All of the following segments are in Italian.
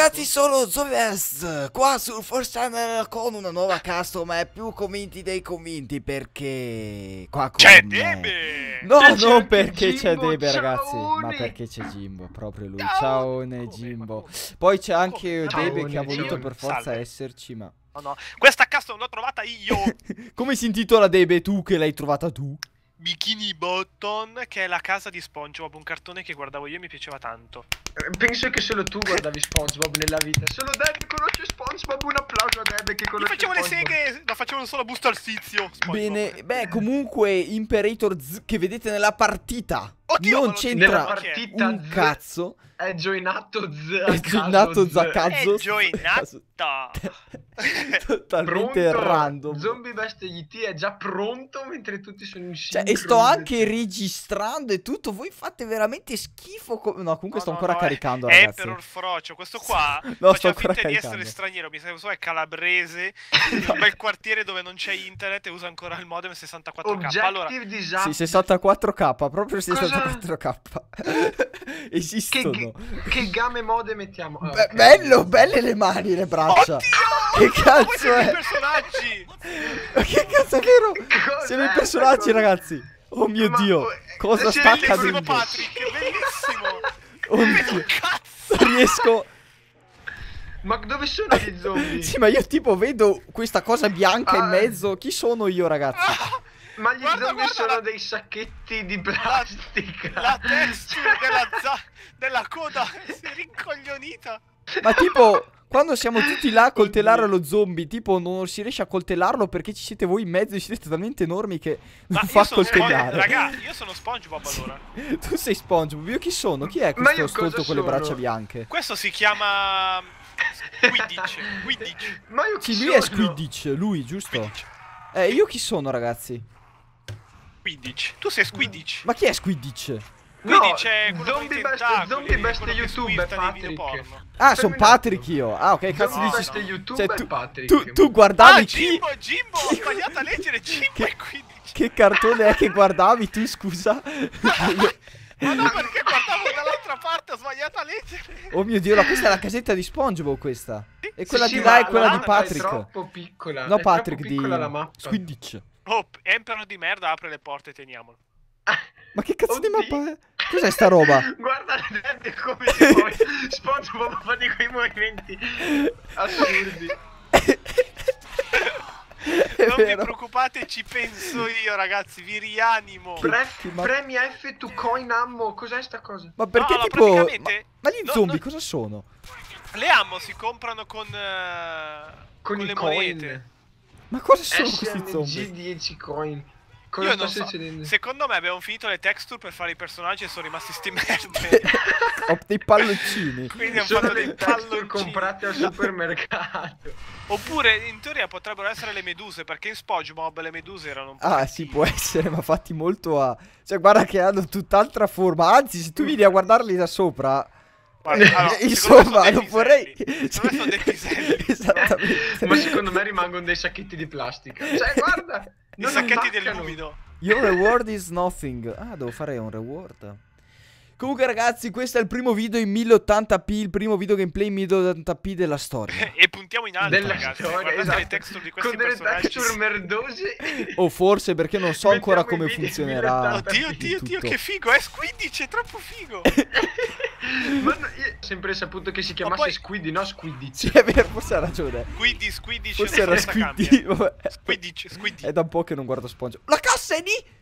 ragazzi, sono Zoviest qua sul First Channel con una nuova custom e più convinti dei convinti perché qua con C'è Debe! No, c'è non perché c'è Debe ragazzi, ma perché c'è Jimbo, proprio lui. Ciao. Come, Jimbo. Poi c'è anche Debe che ha voluto per forza Salve. esserci, ma No, no. Questa custom l'ho trovata io! come si intitola Debe tu che l'hai trovata tu? Bikini Bottom, che è la casa di SpongeBob, un cartone che guardavo io e mi piaceva tanto. Penso che solo tu guardavi SpongeBob nella vita. Solo Deb conosce SpongeBob. Un applauso a Deb che Io conosce facevo le SpongeBob. seghe, lo facevo solo a busto al tizio. Bene, beh, comunque Imperator Z che vedete nella partita Oddio, non c'entra partita un Z cazzo. è gioinato Z. È Z. Zacazzo. È gioinato. Totalmente Pronto? random. Zombie Best IT è già pronto mentre tutti sono in Cioè, e sto anche registrando e tutto. Voi fate veramente schifo. no, comunque No, sto no, ancora no, caricando, È ragazzi. Emperor Frocio, questo qua No, faceva finta di caricando. essere straniero, mi sa che so è calabrese, in un bel quartiere dove non c'è internet e usa ancora il modem 64k. Objective Allora, Disabili. Sì, 64k, proprio Cosa- 64k. Esistono. Che, che game mode mettiamo? Ah, Be- ok. bello, belle le mani, le braccia. Oddio! Che cazzo Come siete è? i personaggi? Ma che cazzo è vero? Siamo i personaggi, ragazzi. Oh mio Ma- dio, cosa sta accadendo? Patrick, bellissimo! Oh mio Vedo dio. un cazzo! Non riesco. Ma dove sono gli zombie? Sì, ma io tipo vedo questa cosa bianca in Ah. mezzo. Chi sono io, ragazzi? Ah, Ma gli Guarda, zombie guarda sono la- dei sacchetti di plastica. la texture della, della coda si è rincoglionita. Ma tipo, quando siamo tutti là a coltellare lo zombie, tipo non si riesce a coltellarlo perché ci siete voi in mezzo e siete talmente enormi che non Ma fa coltellare. raga, io sono SpongeBob allora. Tu sei SpongeBob, io chi sono? Chi è questo stolto con le braccia bianche? Questo si chiama Quidditch, Quidditch, Ma io chi Sì, lui è sono? Squidditch, lui, giusto? Quidditch, Eh, io chi sono, ragazzi? Quidditch. Tu sei Squidditch. Ma chi è Squidditch? No, Quidditch è quello con i zombie best, zombie best quello che YouTube è squirta nei video Patrick. porno. Ah, sono. Patrick io. Ah, ok, cazzo no, dici? best no. YouTube Cioè, tu, Patrick. tu, tu guardavi Ah, chi? Jimbo, Jimbo, ho sbagliato a leggere Jimbo Che- e Quidditch. Che cartone è che guardavi tu, scusa? Ma no, perché guardavo dall'altra parte, ho sbagliato a leggere. oh mio dio, no, questa è la casetta di SpongeBob questa. E quella Sì, di là è quella la di Patrick. È troppo piccola. No, è Patrick di piccola la mappa. Squidditch. Oh, Emperor di merda apre le porte, teniamolo. Ma che cazzo di Oddio. mappa è? Cos'è sta roba? Guarda la gente come si muove. SpongeBob fa di quei movimenti assurdi. È Non vi preoccupate, ci penso io, ragazzi, vi rianimo. Pre- Che ma- Premi F to coin ammo. Cos'è sta cosa? Ma perché no, tipo... Ma, praticamente- ma gli no, zombie no- cosa sono? Le ammo si comprano con, eh, Con, con i le coin. monete. Ma cosa sono questi SMG zombie? 10 coin. Cosa Io non so, succedendo? secondo me abbiamo finito le texture per fare i personaggi e sono rimasti sti merde. Ho dei palloncini. Quindi hanno fatto dei palloncini. comprati al supermercato. Oppure in teoria potrebbero essere le meduse, perché in SpongeBob le meduse erano un po' Ah, sì, può essere, ma fatti molto a... Cioè, guarda che hanno tutt'altra forma. Anzi, se tu vieni a guardarli da sopra... Guarda, allora, insomma, non vorrei... Secondo me sono dei piselli. Esattamente. Ma secondo me rimangono dei sacchetti di plastica. Cioè, guarda. I non sacchetti attaccano. dell'umido. Your reward is nothing. Ah, devo fare un reward. Comunque, ragazzi, questo è il primo video in 1080p. Il primo video gameplay in 1080p della storia. e puntiamo in alto, Della ragazzi. storia, Guardate esatto. le texture di questi Con delle personaggi. texture merdose. O forse perché non so ancora come funzionerà. 1080p. Oddio, oddio, oddio, che figo! È Squidditch, è troppo figo! Ma no, io ho sempre saputo che si chiamasse poi- Squiddy, no Squiddy. Sì, è vero, forse ha ragione. Quindi Squidditch Forse era Squiddy. vabbè. Squidditch, Squiddy. È da un po' che non guardo SpongeBob. La cassa è lì!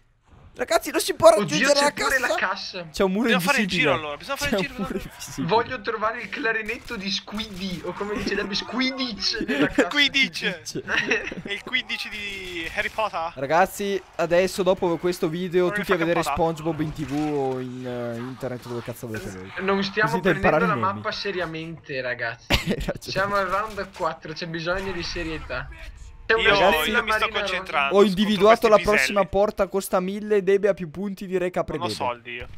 Ragazzi, non si può Oddio, raggiungere c'è la cassa. la cassa. C'è un muro Bisogna fare il invisibile. giro allora, bisogna fare il giro. muro allora. Voglio trovare il clarinetto di Squiddy, o come dice nella cassa. Quidditch! È il 15 di Harry Potter. Ragazzi, adesso dopo questo video, Non tutti a vedere. SpongeBob in tv o in eh, internet dove cazzo volete voi. Non stiamo Così prendendo la mappa seriamente, ragazzi. Siamo al round 4, c'è bisogno di serietà. Io, Ragazzi, io mi sto concentrando. Ho individuato la questi prossima piselli. porta, costa 1000, Debe ha più punti, direi che apre Non ho soldi io.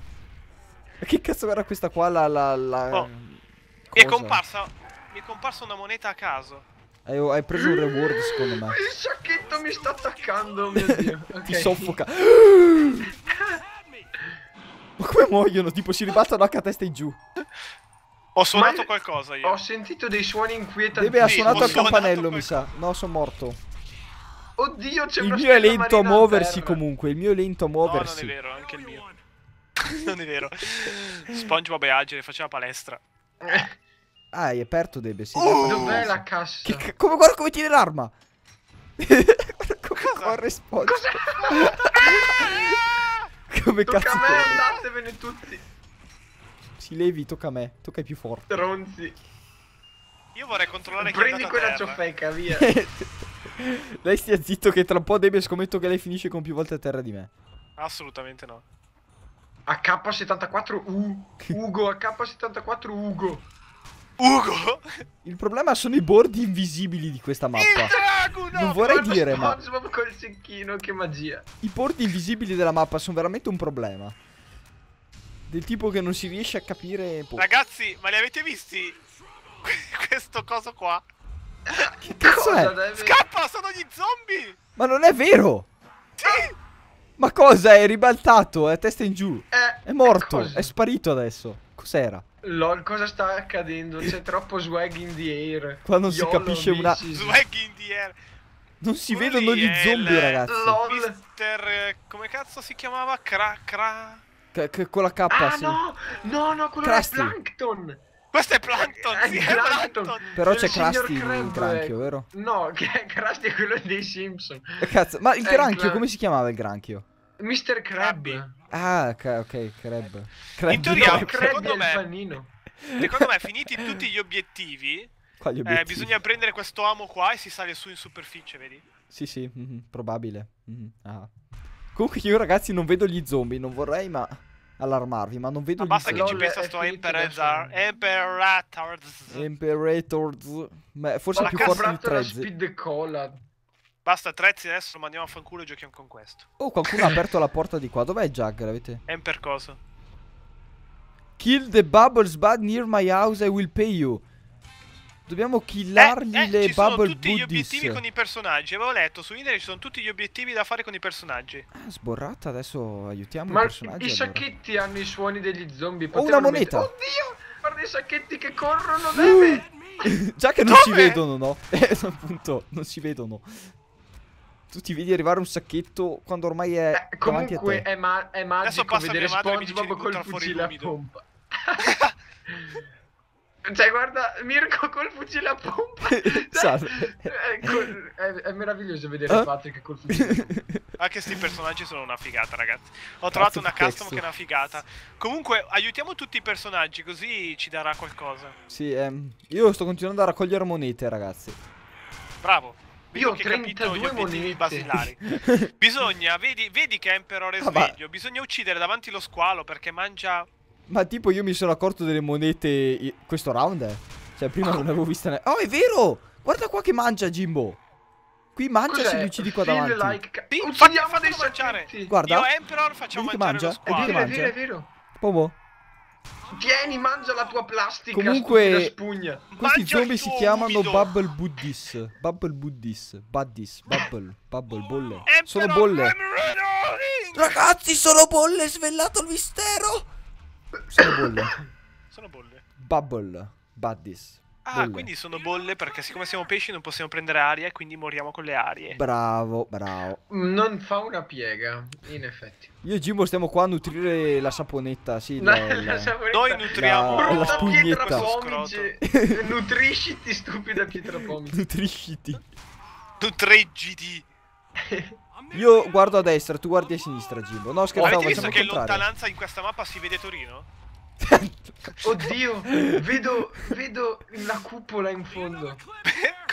Ma che cazzo era questa qua la... la, la Oh. Mi è comparsa. Mi è comparsa una moneta a caso. Hai, hai preso un reward secondo me. Il sacchetto mi sta attaccando, mio dio. Ti soffoca. Ma come muoiono? Tipo si ribaltano anche a testa in giù. Ho suonato Ma- qualcosa io. Ho sentito dei suoni inquietanti. Debe ha suonato al suonato campanello, mi qualcosa. sa. No, sono morto. Oddio, c'è Il mio è lento a muoversi comunque. Il mio è lento a No, non è muoversi. vero, anche il mio. non è vero. SpongeBob è agile, faceva palestra. Eh, Ah, hai aperto Debe, sì. Oh! Dov'è la cassa? Che come, guarda come tiene l'arma. Guarda come Cosa? corre SpongeBob. Cos'è? Come Tocca cazzo a me, corre? andatevene tutti. Si levi, tocca a me. Tocca ai più forti. Stronzi. Io vorrei controllare Prendi quella ciofeca, via. lei stia zitto che tra un po' Debe scommetto che lei finisce con più volte a terra di me. Assolutamente no. AK74 U. Ugo, AK74 Ugo. Ugo! Il problema sono i bordi invisibili di questa Il mappa. drago! Non No! vorrei Guarda dire, ma col secchino, che magia. i bordi invisibili della mappa sono veramente un problema. Del tipo che non si riesce a capire. boh. Ragazzi, ma li avete visti? Questo coso qua. Che cazzo è? Scappa, sono gli zombie! Ma non è vero! Sì! Ma cosa? È ribaltato, è a testa in giù. Eh, È morto, cosa? è sparito adesso. Cos'era? Lol, cosa sta accadendo? C'è troppo swag in the air. Qua non si YOLO, capisce una-. Swag in the air. Non si Quello vedono gli zombie, ragazzi. LOL. Mister... come cazzo si chiamava? Cra... Cra... Che- che- con la K, Ah, sì. no! No, no, quello Krusty. è Plankton! Questo è Plankton, È sì, è Plankton. Plankton. Però c'è il Krusty il Krabs, granchio, eh. vero? No, Krusty è quello dei Simpson. Eh, Cazzo, ma il È granchio, Cla- come si chiamava il granchio? Mr. Krabby. Ah, ok, ok, crab. Crab In teoria, no, secondo il me- panino. Secondo me, finiti tutti gli obiettivi, gli eh, obiettivi. bisogna prendere questo amo qua e si sale su in superficie, vedi? Sì, sì, mhm, probabile. mhm, ah. Comunque io ragazzi non vedo gli zombie, non vorrei ma allarmarvi, ma non vedo Ma gli basta che ci pensa è sto adesso. Emperators. Imperators. Beh, forse è più forte di 13. speed cola. Basta, Trezzi, adesso lo mandiamo a fanculo e giochiamo con questo. Oh, qualcuno ha aperto la porta di qua. Dov'è Jug? L'avete? Emper cosa? Kill the bubbles bad near my house, I will pay you. Dobbiamo killargli eh, eh, le ci sono bubble tutti gli buddies. obiettivi con i personaggi. Avevo letto su internet ci sono tutti gli obiettivi da fare con i personaggi. Ah, sborrata, adesso aiutiamo Ma i i personaggi. allora. sacchetti hanno i suoni degli zombie. Ho una moneta. mettere- Oddio! Guarda i sacchetti che corrono, deve! Già che non Dove? si vedono, no? Eh, appunto, non si vedono. Tu ti vedi arrivare un sacchetto quando ormai è Eh, comunque te. è, ma- è magico passa vedere e SpongeBob di col fucile a pompa. cioè, guarda, Mirko col fucile a pompa. Salve. È, col- è- è meraviglioso vedere Eh? Patrick col fucile. Anche sti personaggi sono una figata, ragazzi. Ho trovato una custom cazzo. che è una figata. Comunque, aiutiamo tutti i personaggi, così ci darà qualcosa. sì, ehm, io sto continuando a raccogliere monete, ragazzi. Bravo. Vedo Io ho capito gli 32 obiettivi monete. basilari. Bisogna, vedi, vedi che Emperor è Ah, ma- sveglio. Bisogna uccidere davanti lo squalo perché mangia. Ma tipo io mi sono accorto delle monete questo round, eh. Cioè prima non avevo vista ne- Oh, è vero! Guarda qua che mangia Jimbo. Qui mangia se li uccidi qua davanti. like Sì, Uccidiamo fatelo mangiare. sacchetti. Guarda. Io e Emperor facciamo Vedi che mangiare mangia? lo squalo. è mangia? vero, è vero. Pomo. Tieni, mangia la tua plastica, Comunque- spugna. Questi Mangia zombie si chiamano umido. Bubble Buddies. Bubble Buddies. Buddies. Bubble. Bubble. Bolle. Emperor, Sono bolle. Ragazzi, sono bolle. Svelato il mistero. Sono bolle. Sono bolle. Bubble. Buddies. Ah, Bolle. quindi sono bolle perché siccome siamo pesci non possiamo prendere aria e quindi moriamo con le arie. Bravo, bravo. Non fa una piega, in effetti. Io e Jimbo stiamo qua a nutrire la saponetta, sì. La- la- la saponetta- Noi nutriamo La- la Brutta pietra pomice. Nutrisciti, stupida pietra pomice. Nutrisciti. Nutreggiti. Io guardo a destra, tu guardi a sinistra, Jimbo. No, scherzavo, Avete visto facciamo che in lontananza in questa mappa si vede Torino? Oddio, vedo, vedo la cupola in fondo.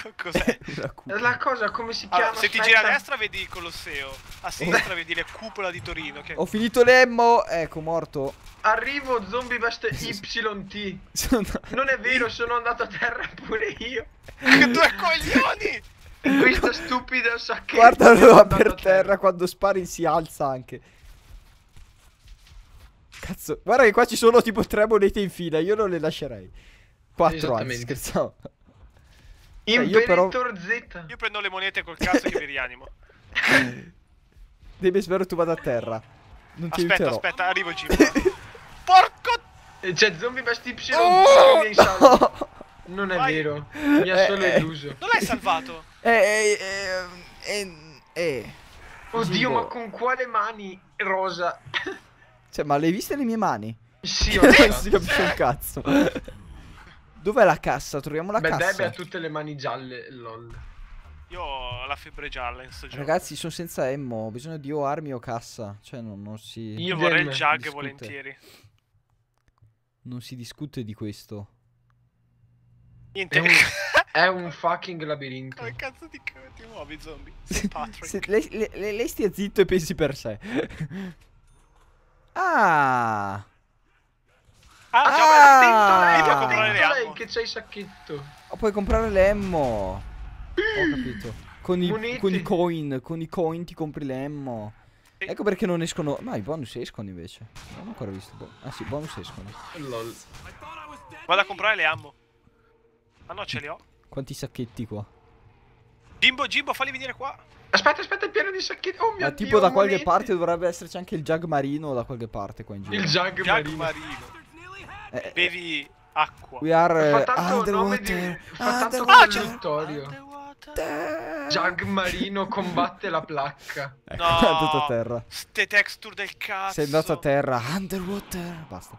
Co- Cos'è? La cupola. La cosa come si chiama? Allora, se ti Aspetta. gira a destra vedi il Colosseo, a sinistra vedi le cupola di Torino. Che... Ho finito l'emmo. Ecco, morto. Arrivo, zombie veste YT. Sono- Non è vero, sono andato a terra pure io. Due coglioni! Questo stupido sacchetto. Guardalo per terra quando spari si alza anche. Cazzo, guarda che qua ci sono tipo tre monete in fila, io non le lascerei. Quattro anzi, scherzavo. Cioè, io Imperator Z. Io prendo le monete col cazzo che vi rianimo. Devi spero tu vada a terra. Non ti Aspetta, aiuterò. aspetta, arrivo Jim. Porco... E Cioè, zombie vesti Y Oh, no. Non è Vai. vero. Mi ha Eh, solo eh. illuso. Non l'hai salvato? Eh, eh, eh, eh, eh. Oddio, ma con quale mani rosa? Cioè, ma le hai viste le mie mani? Sì, ho non si capisce un cazzo. Dov'è la cassa? Troviamo la Beh, Debe cassa. ha tutte le mani gialle, lol. Io ho la febbre gialla in sto gioco. Ragazzi, sono senza emmo. Ho bisogno di o armi o cassa. Cioè, non, non si. Io idem, vorrei il jug discute. volentieri. Non si discute di questo. Niente. È un- fucking labirinto. Come cazzo ti, come ti muovi, zombie? Sei Patrick. Se- lei, lei- lei- lei stia zitto e pensi per sé. ah. Ah, Ah! già, Attento lei, Ah. Comprare attento le lei che c'hai il sacchetto. Oh, puoi comprare l'emmo. Ho capito. Con i, con i coin. Con i coin ti compri l'emmo. Sì. Ecco perché non escono. Ma i bonus escono invece. Non ho ancora visto. bo- Ah sì, bonus escono. Lol. Vado a comprare le ammo. Ah no, ce li ho. Quanti sacchetti qua? Jimbo, Jimbo, falli venire qua. Aspetta, aspetta, è pieno di sacchetti. Oh mio Ma Dio, tipo da qualche monete. parte dovrebbe esserci anche il jug marino da qualche parte qua in giro. Il jug Jug marino. marino. Eh, eh, Bevi acqua. we are Fa eh, tanto nome underwater. di- fa tanto underwater. C'è- Vittorio. Underwater. Jug marino combatte la placca. Ecco, No. è andato a terra. Ste texture del cazzo. Sei andato a terra. Underwater. Basta.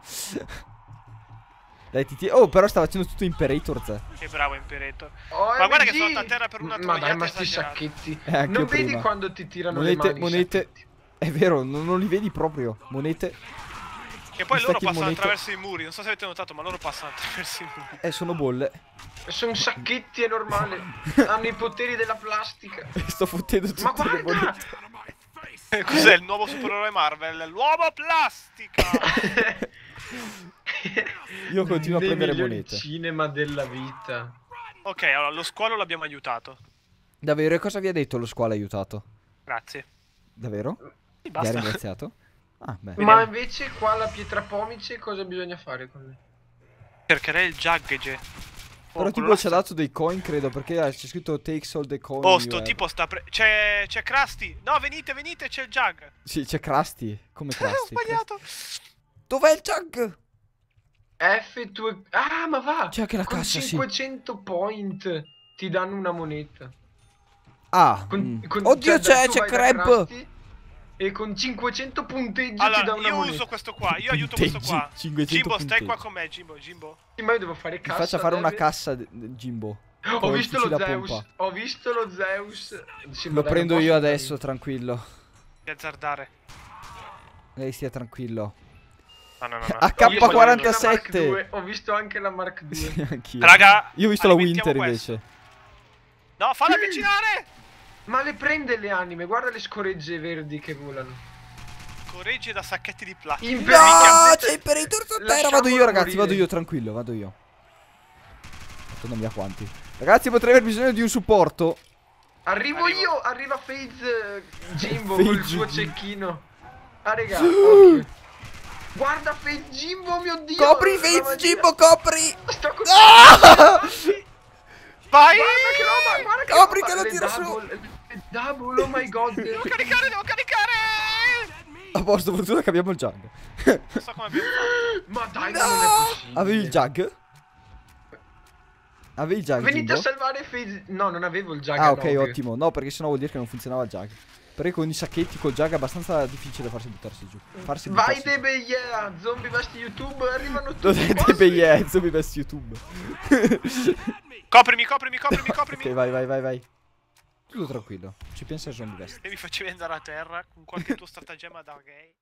Dai, ti ti- Oh, però stava facendo tutto Imperator Z. Che bravo Imperator. OMG! Ma guarda che sono andato a terra per una Ma troiata dai, ma sti sacchetti. Eh, non vedi prima. quando ti tirano le Monete, mani? monete. È vero, non, non li vedi proprio. Monete. Che poi Mi loro passano monito. attraverso i muri. Non so se avete notato, ma loro passano attraverso i muri. Eh, sono bolle. Sono sacchetti, è normale. Hanno i poteri della plastica. Sto fottendo tutte Ma guarda! monete. Cos'è il nuovo supereroe Marvel? L'uomo plastica! Io continuo a prendere monete. cinema della vita. ok, allora lo squalo l'abbiamo aiutato. Davvero, e cosa vi ha detto lo squalo aiutato? Grazie. Davvero? Sì, Vi ha basta. ringraziato? Ah, beh. Ma invece qua la pietra pomice cosa bisogna fare con lei? Cercherei il Juggage. Oh, Però tipo ci ha dato dei coin, credo, perché c'è scritto takes all the coin. Oh, sto tipo sta pre... C'è... C'è Krusty! No, venite, venite, c'è il Jug! Sì, c'è Krusty. Come Eh, ho Krusty? sbagliato! Dov'è il jug? F2... Ah, ma va! C'è anche la con cassa, sì. 500 point ti danno una moneta. Ah, Con- mm. con- oddio cioè, c'è, c'è. Krusty E con 500 punteggi ti dà Allora, una io moneta. uso questo qua, io aiuto questo qua. 500 Jimbo, stai qua con me, Jimbo, Jimbo. Sì, ma io devo fare Mi cassa. faccia fare una deve- cassa, de- de- Jimbo. Ho visto lo Zeus. pompa. Ho visto lo Zeus. Sì, Lo dai, prendo io adesso, fare- tranquillo. Di azzardare. Lei stia tranquillo. No, no, no. no. AK Io ho visto anche la 47. Mark II, Ho visto anche la Mark II. Sì, anch'io. Raga, Io ho visto la Winter questo. invece. No, falla avvicinare! Ma le prende le anime, guarda le scoregge verdi che volano. Corregge da sacchetti di plastica. In No, c'è Imperator sotto terra. lasciamolo Vado io, ragazzi. morire. Vado io, tranquillo. Vado io. Torna via quanti. Ragazzi, potrei aver bisogno di un supporto. Arrivo, Arrivo. io, arriva FaZe eh, Jimbo FaZe con il suo cecchino. Ah, raga, occhio. Guarda FaZe Jimbo, mio dio. Copri, la Faze, magia. Jimbo, copri. Sto con... Ah! Vai! Guarda che roba, guarda che Copri roba. che lo Le tiro su. double, le double, oh my god. Devo caricare, devo caricare! A posto, fortuna che abbiamo il jug. Non so come abbiamo fatto. Ma dai, ma non è possibile. Avevi il jug? Avevi il jug, Venite a Jimbo? salvare FaZe. No, non avevo il jug. Ah, a ok, ottimo. No, perché sennò vuol dire che non funzionava il jug. Perché con i sacchetti col jug è abbastanza difficile farsi buttarsi giù. Farsi Vai buttarsi Debe yeah, zombie vesti YouTube, arrivano tutti. Quasi. yeah, zombie vesti YouTube. Coprimi, coprimi, coprimi, coprimi. ok, vai, vai, vai, vai. Tutto tranquillo. Ci pensa il zombie vest. E mi facevi andare a terra con qualche tuo stratagemma da gay.